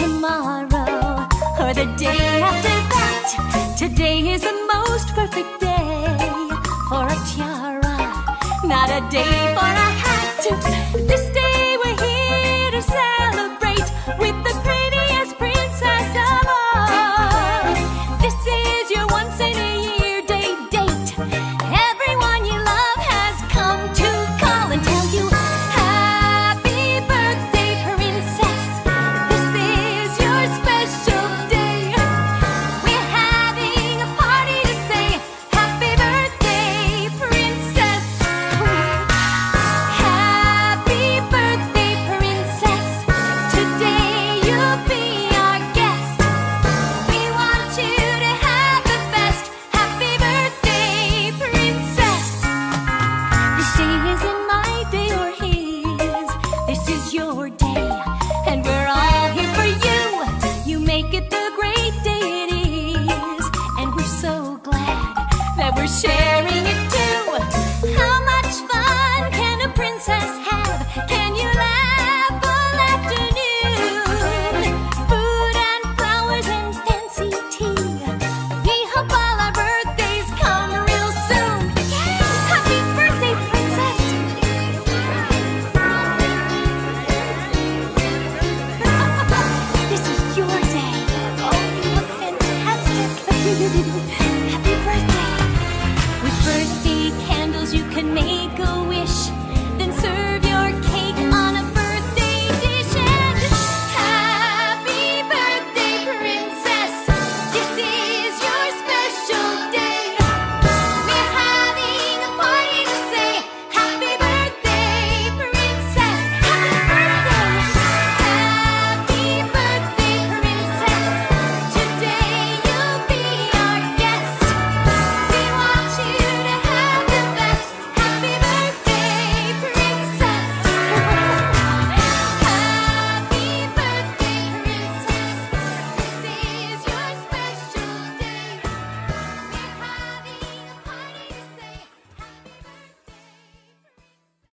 tomorrow or the day after that. Today is the most perfect day for a tiara, not a day for a hat. staring